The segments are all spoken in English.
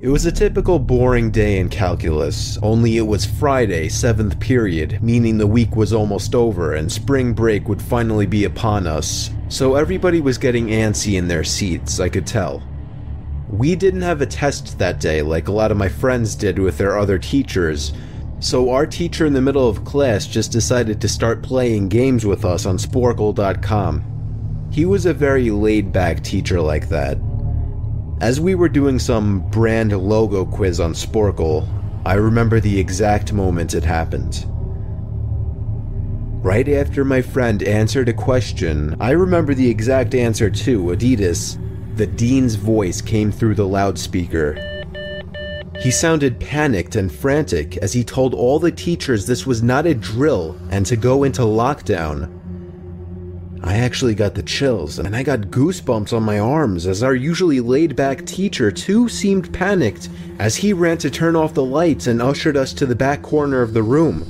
It was a typical boring day in calculus, only it was Friday, 7th period, meaning the week was almost over and spring break would finally be upon us, so everybody was getting antsy in their seats, I could tell. We didn't have a test that day like a lot of my friends did with their other teachers, so our teacher in the middle of class just decided to start playing games with us on Sporcle.com. He was a very laid back teacher like that, as we were doing some brand logo quiz on Sporcle, I remember the exact moment it happened. Right after my friend answered a question, I remember the exact answer too, Adidas. The dean's voice came through the loudspeaker. He sounded panicked and frantic as he told all the teachers this was not a drill and to go into lockdown. I actually got the chills, and I got goosebumps on my arms as our usually laid back teacher too seemed panicked as he ran to turn off the lights and ushered us to the back corner of the room.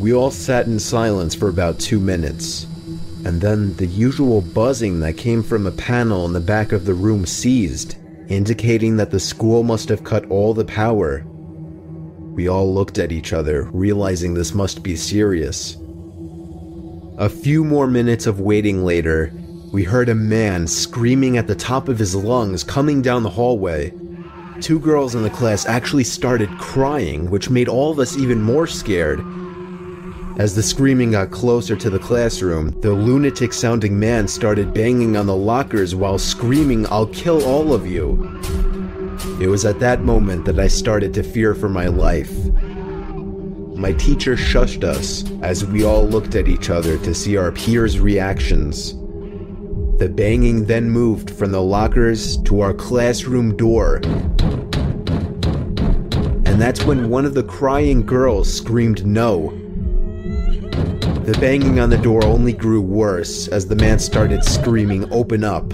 We all sat in silence for about two minutes, and then the usual buzzing that came from a panel in the back of the room ceased, indicating that the school must have cut all the power. We all looked at each other, realizing this must be serious. A few more minutes of waiting later, we heard a man screaming at the top of his lungs coming down the hallway. Two girls in the class actually started crying, which made all of us even more scared. As the screaming got closer to the classroom, the lunatic sounding man started banging on the lockers while screaming, I'll kill all of you. It was at that moment that I started to fear for my life my teacher shushed us as we all looked at each other to see our peers' reactions. The banging then moved from the lockers to our classroom door. And that's when one of the crying girls screamed no. The banging on the door only grew worse as the man started screaming, Open up.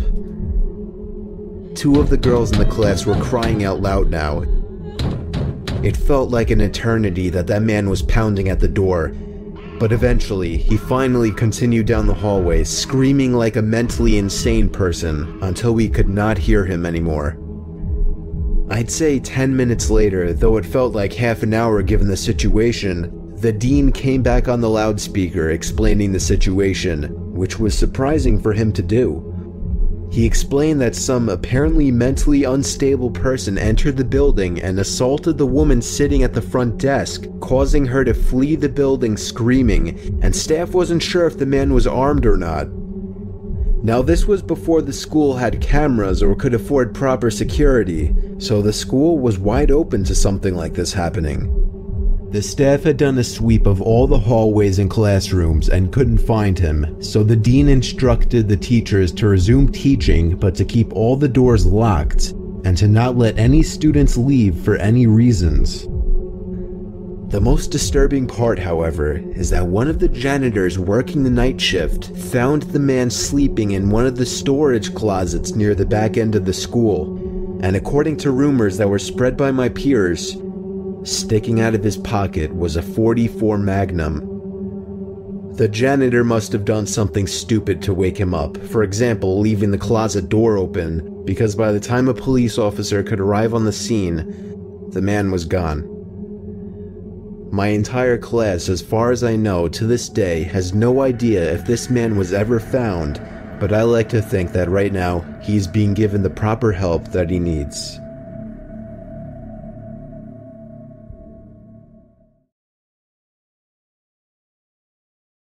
Two of the girls in the class were crying out loud now, it felt like an eternity that that man was pounding at the door, but eventually he finally continued down the hallway, screaming like a mentally insane person until we could not hear him anymore. I'd say 10 minutes later, though it felt like half an hour given the situation, the dean came back on the loudspeaker explaining the situation, which was surprising for him to do. He explained that some apparently mentally unstable person entered the building and assaulted the woman sitting at the front desk, causing her to flee the building screaming, and staff wasn't sure if the man was armed or not. Now, this was before the school had cameras or could afford proper security, so the school was wide open to something like this happening. The staff had done a sweep of all the hallways and classrooms and couldn't find him, so the dean instructed the teachers to resume teaching but to keep all the doors locked and to not let any students leave for any reasons. The most disturbing part, however, is that one of the janitors working the night shift found the man sleeping in one of the storage closets near the back end of the school, and according to rumors that were spread by my peers, Sticking out of his pocket was a 44 Magnum. The janitor must have done something stupid to wake him up, for example, leaving the closet door open, because by the time a police officer could arrive on the scene, the man was gone. My entire class, as far as I know, to this day, has no idea if this man was ever found, but I like to think that right now, he's being given the proper help that he needs.